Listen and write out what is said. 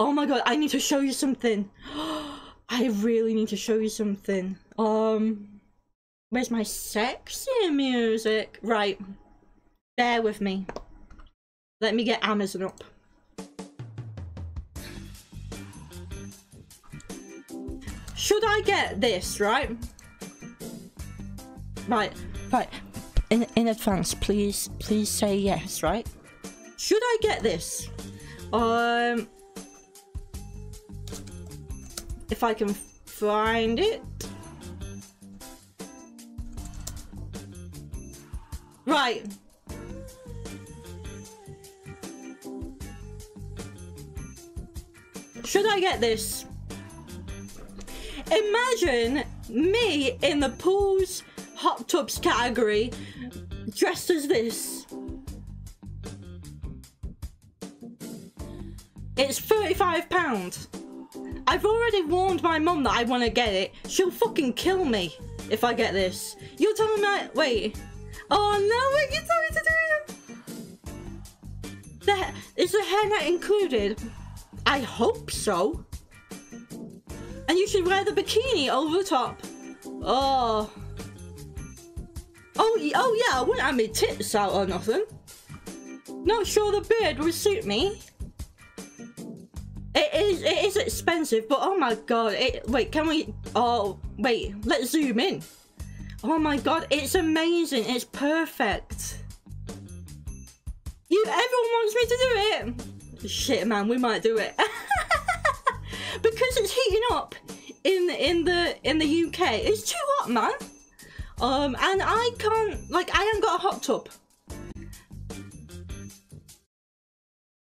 Oh my god, I need to show you something. I really need to show you something. Um, where's my sexy music? Right, bear with me. Let me get Amazon up. Should I get this, right? Right, right. In, in advance, please, please say yes, right? Should I get this? Um, if I can find it. Right. Should I get this? Imagine me in the pools hot tubs category dressed as this. It's £35. I've already warned my mum that I want to get it. She'll fucking kill me if I get this. You're telling me... Wait. Oh no, wait, you told me to do it. The, is the hairnet included? I hope so. And you should wear the bikini over the top. Oh. Oh, oh yeah, I wouldn't have my tits out or nothing. Not sure the beard would suit me. It is, it is expensive, but oh my god, it, wait, can we, oh, wait, let's zoom in. Oh my god, it's amazing, it's perfect. You, everyone wants me to do it. Shit, man, we might do it. because it's heating up in in the in the UK. It's too hot, man. Um, and I can't like I haven't got a hot tub.